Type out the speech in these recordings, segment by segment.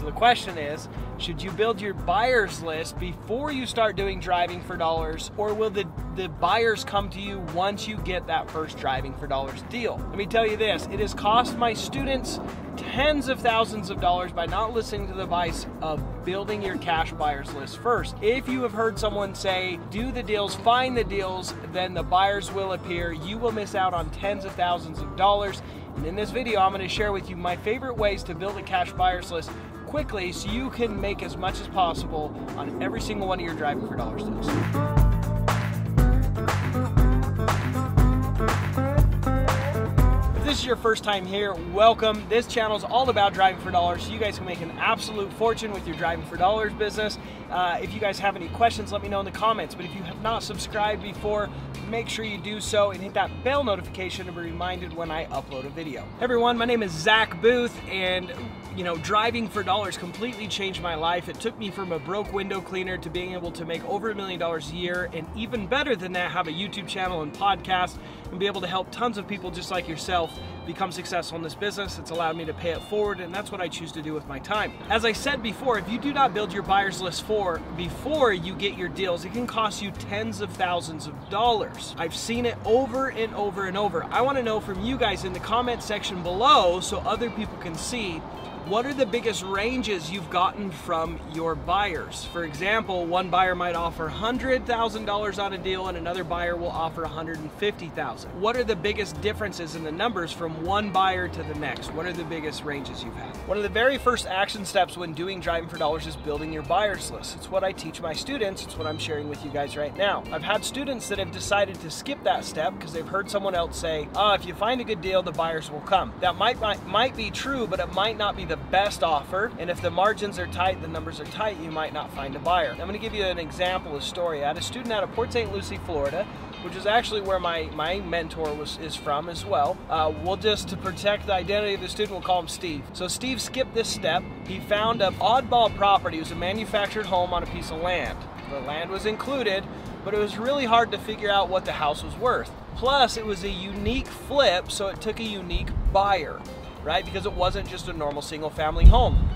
So the question is, should you build your buyers list before you start doing driving for dollars or will the, the buyers come to you once you get that first driving for dollars deal? Let me tell you this, it has cost my students tens of thousands of dollars by not listening to the advice of building your cash buyers list first. If you have heard someone say, do the deals, find the deals, then the buyers will appear. You will miss out on tens of thousands of dollars. And in this video, I'm going to share with you my favorite ways to build a cash buyers list quickly so you can make as much as possible on every single one of your driving for dollars deals. If this is your first time here, welcome. This channel is all about driving for dollars so you guys can make an absolute fortune with your driving for dollars business. Uh, if you guys have any questions, let me know in the comments. But if you have not subscribed before, make sure you do so and hit that bell notification to be reminded when I upload a video. Everyone, my name is Zack Boothe and you know, driving for dollars completely changed my life. It took me from a broke window cleaner to being able to make over a million dollars a year, and even better than that, have a YouTube channel and podcast and be able to help tons of people just like yourself become successful in this business. It's allowed me to pay it forward, and that's what I choose to do with my time. As I said before, if you do not build your buyers list for before you get your deals, it can cost you tens of thousands of dollars. I've seen it over and over and over. I want to know from you guys in the comment section below so other people can see what are the biggest ranges you've gotten from your buyers? For example, one buyer might offer $100,000 on a deal and another buyer will offer $150,000. What are the biggest differences in the numbers from one buyer to the next? What are the biggest ranges you've had? One of the very first action steps when doing Driving for Dollars is building your buyers list. It's what I teach my students. It's what I'm sharing with you guys right now. I've had students that have decided to skip that step because they've heard someone else say, oh, if you find a good deal, the buyers will come. That might, might, might be true, but it might not be the best offer. And if the margins are tight, the numbers are tight, you might not find a buyer. I'm gonna give you an example, of a story. I had a student out of Port St. Lucie, Florida, which is actually where my, my mentor was is from as well. Uh, we'll just, to protect the identity of the student, we'll call him Steve. So Steve skipped this step. He found an oddball property. It was a manufactured home on a piece of land. The land was included, but it was really hard to figure out what the house was worth. Plus, it was a unique flip, so it took a unique buyer right? Because it wasn't just a normal single family home.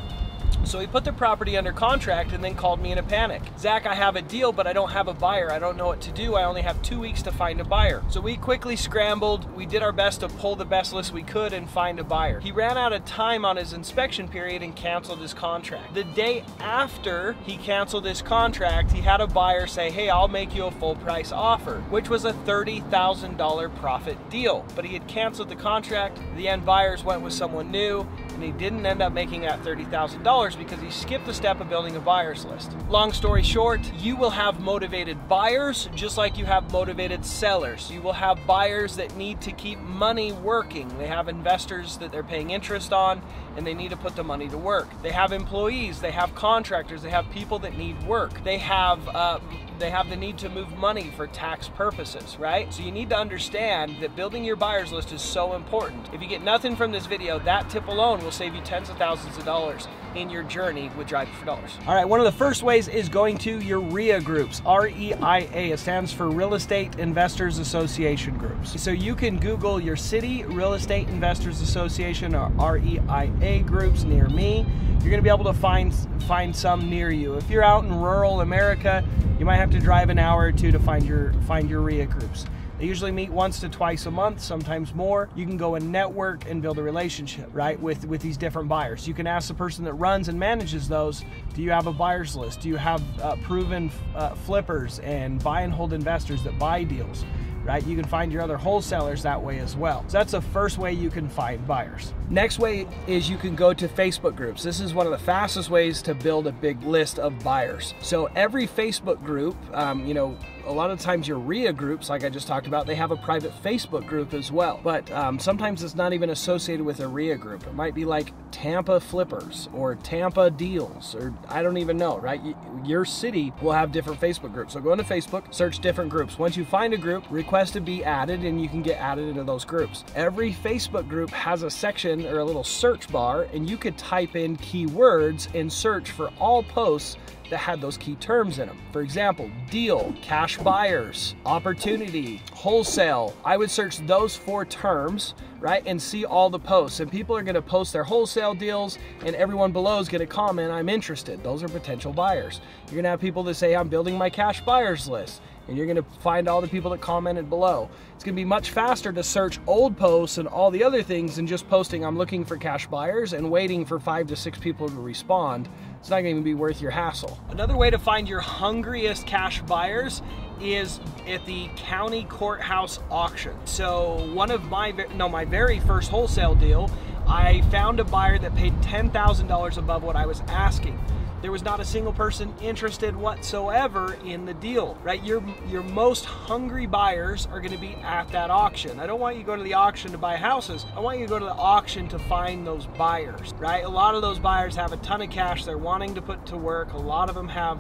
So he put the property under contract and then called me in a panic. Zack, I have a deal, but I don't have a buyer. I don't know what to do. I only have two weeks to find a buyer. So we quickly scrambled. We did our best to pull the best list we could and find a buyer. He ran out of time on his inspection period and canceled his contract. The day after he canceled his contract, he had a buyer say, hey, I'll make you a full price offer, which was a $30,000 profit deal. But he had canceled the contract. The end buyers went with someone new and he didn't end up making that $30,000 because he skipped the step of building a buyer's list. Long story short, you will have motivated buyers just like you have motivated sellers. You will have buyers that need to keep money working. They have investors that they're paying interest on and they need to put the money to work. They have employees, they have contractors, they have people that need work. They have uh, they have the need to move money for tax purposes, right? So you need to understand that building your buyers list is so important. If you get nothing from this video, that tip alone will save you tens of thousands of dollars in your journey with Driving for Dollars. All right, one of the first ways is going to your REIA groups, R-E-I-A. It stands for Real Estate Investors Association groups. So you can Google your city Real Estate Investors Association or REIA groups near me. You're gonna be able to find, find some near you. If you're out in rural America, you might have to drive an hour or two to find your, find your REIA groups. They usually meet once to twice a month, sometimes more. You can go and network and build a relationship, right, with, with these different buyers. You can ask the person that runs and manages those, do you have a buyer's list? Do you have uh, proven uh, flippers and buy and hold investors that buy deals? right? You can find your other wholesalers that way as well. So that's the first way you can find buyers. Next way is you can go to Facebook groups. This is one of the fastest ways to build a big list of buyers. So every Facebook group, um, you know, a lot of times your REIA groups, like I just talked about, they have a private Facebook group as well. But um, sometimes it's not even associated with a REIA group. It might be like Tampa Flippers or Tampa Deals, or I don't even know, right? Your city will have different Facebook groups. So go into Facebook, search different groups. Once you find a group, request to be added, and you can get added into those groups. Every Facebook group has a section or a little search bar, and you could type in keywords and search for all posts that had those key terms in them. For example, deal, cash buyers, opportunity, wholesale. I would search those four terms, right, and see all the posts. And people are to post their wholesale deals, and everyone below is to comment, I'm interested. Those are potential buyers. You're to have people that say, I'm building my cash buyers list and you're to find all the people that commented below. It's to be much faster to search old posts and all the other things than just posting I'm looking for cash buyers and waiting for five to six people to respond. It's not going to be worth your hassle. Another way to find your hungriest cash buyers is at the county courthouse auction. So one of my no my very first wholesale deal, I found a buyer that paid $10,000 above what I was asking there was not a single person interested whatsoever in the deal, right? Your, your most hungry buyers are gonna be at that auction. I don't want you to go to the auction to buy houses. I want you to go to the auction to find those buyers, right? A lot of those buyers have a ton of cash they're wanting to put to work. A lot of them have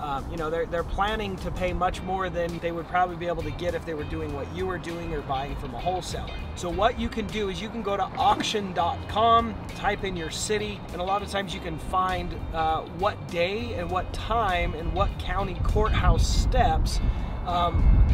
um, you know, they're, they're planning to pay much more than they would probably be able to get if they were doing what you were doing or buying from a wholesaler. So what you can do is you can go to auction.com, type in your city, and a lot of times you can find uh, what day and what time and what county courthouse steps um,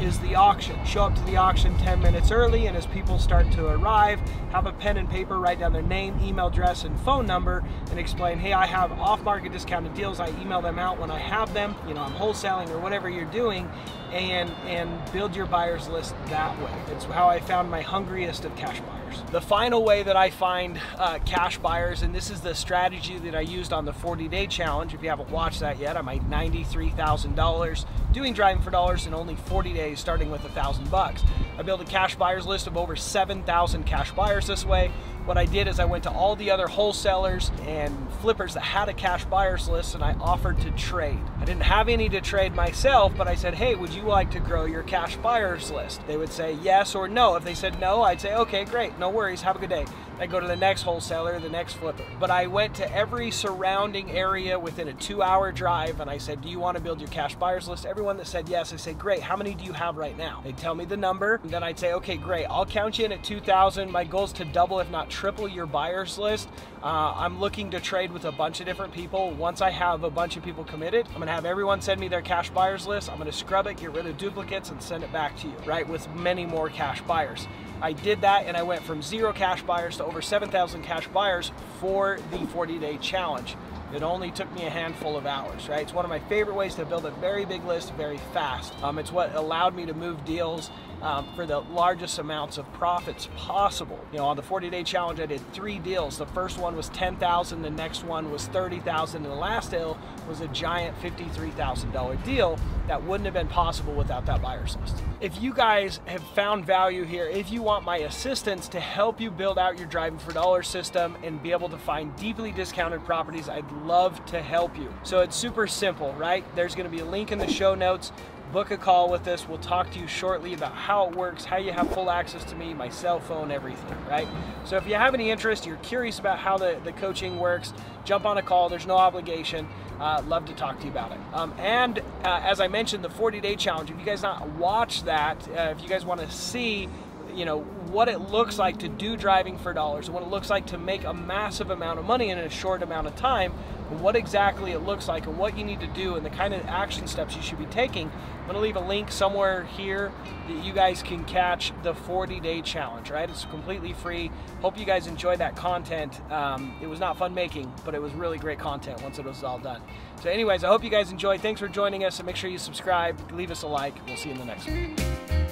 is the auction. Show up to the auction 10 minutes early, and as people start to arrive, have a pen and paper, write down their name, email address, and phone number, and explain, hey, I have off-market discounted deals. I email them out when I have them. You know, I'm wholesaling or whatever you're doing, and and build your buyers list that way. It's how I found my hungriest of cash buyers. The final way that I find uh, cash buyers, and this is the strategy that I used on the 40-day challenge. If you haven't watched that yet, I made $93,000 doing driving for dollars in only 40 days, starting with a thousand bucks. I built a cash buyers list of over 7,000 cash buyers this way. What I did is I went to all the other wholesalers and flippers that had a cash buyers list and I offered to trade. I didn't have any to trade myself, but I said, hey, would you like to grow your cash buyers list? They would say yes or no. If they said no, I'd say, okay, great, no worries, have a good day. I go to the next wholesaler, the next flipper. But I went to every surrounding area within a two hour drive and I said, Do you want to build your cash buyers list? Everyone that said yes, I say, Great, how many do you have right now? They'd tell me the number. And then I'd say, Okay, great, I'll count you in at 2,000. My goal is to double, if not triple, your buyers list. Uh, I'm looking to trade with a bunch of different people. Once I have a bunch of people committed, I'm gonna have everyone send me their cash buyers list. I'm gonna scrub it, get rid of duplicates, and send it back to you, right? With many more cash buyers. I did that and I went from zero cash buyers to over 7,000 cash buyers for the 40 day challenge. It only took me a handful of hours, right? It's one of my favorite ways to build a very big list very fast. Um, it's what allowed me to move deals um, for the largest amounts of profits possible. You know, on the 40 day challenge, I did three deals. The first one was 10,000, the next one was 30,000, and the last deal was a giant $53,000 deal that wouldn't have been possible without that buyer's list. If you guys have found value here, if you want my assistance to help you build out your driving for dollar system and be able to find deeply discounted properties, I'd love to help you. So it's super simple, right? There's gonna be a link in the show notes book a call with us. We'll talk to you shortly about how it works, how you have full access to me, my cell phone, everything, right? So if you have any interest, you're curious about how the, the coaching works, jump on a call. There's no obligation. Uh, love to talk to you about it. Um, and uh, as I mentioned, the 40 day challenge, if you guys not watch that, uh, if you guys want to see you know what it looks like to do driving for dollars what it looks like to make a massive amount of money in a short amount of time and what exactly it looks like and what you need to do and the kind of action steps you should be taking. I'm going to leave a link somewhere here that you guys can catch the 40 day challenge right? It's completely free. Hope you guys enjoyed that content. Um, it was not fun making but it was really great content once it was all done. So anyways i hope you guys enjoyed thanks for joining us and make sure you subscribe leave us a like. We'll see you in the next one